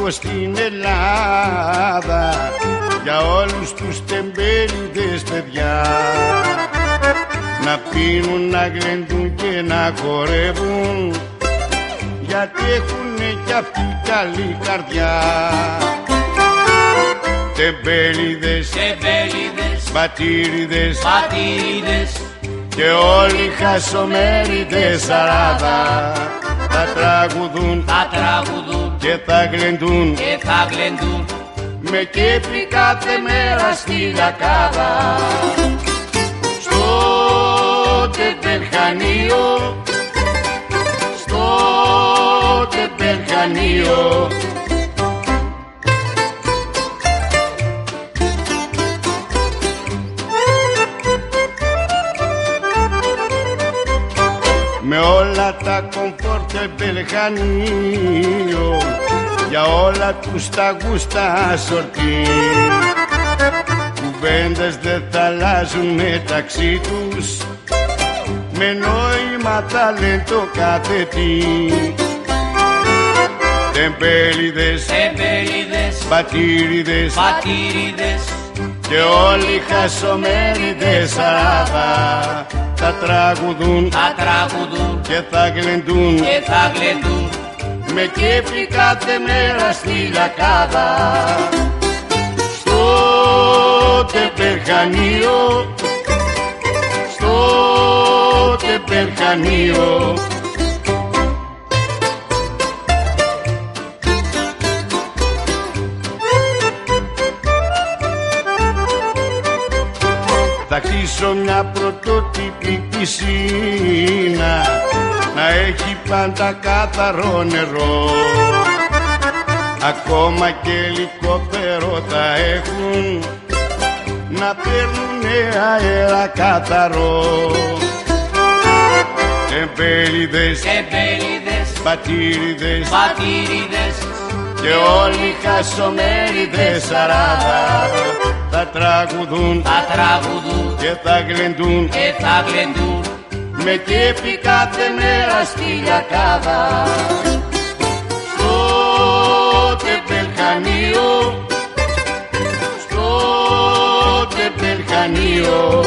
πω στην Ελλάδα. Για όλους τους τεμπέληδες παιδιά. Να πίνουν, να γλεντούν και να χορεύουν. Γιατί έχουνε κι αυτοί καλή καρδιά. Τεμπέληδες, τεμπέληδες, μπατήριδες, πατήριδες. και όλοι χασομέριδες σαράδα. Θα τραγουδούν θα τραγουδούν και θα γλεντούν. Και θα γλεντούν. Με κέφι κάθε μέρα στη λιακάδα. Στο τεπερχανίο στο τεπερχανίο με όλα τα κομφόρτια μπελχανίο για όλα τους τα γούστα σορτή κουβέντες δεν θα αλλάζουν μεταξύ τους. Με νόημα ταλέντο κάθε τι τεμπέληδες, τεμπέληδες, πατήριδες πατήριδες και όλοι χασομέριδες σαράδα. Θα τραγουδούν θα τραγουδούν και θα γλεντούν. και θα γλεντούν με κέφι κάθε μέρα στη λιακάδα. Στο τεπερχανίο στο τεπερχανίο χτίσω μια πρωτότυπη πισίνα να έχει πάντα κάθαρο νερό. Ακόμα και ελικόπτερο θα έχουν να παίρνουνε αέρα καθαρό Τεμπέληδες, τεμπέληδες, πατήριδες πατήριδες και όλοι χασομέριδες σαράδα θα τραγουδούν. Θα τραγουδούν. Και θα γλεντούν. Και θα γλεντούν. Με κέφι κάθε μέρα στη λιακάδα στο τεπερχανίο στο τεπερχανίο